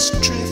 just drift.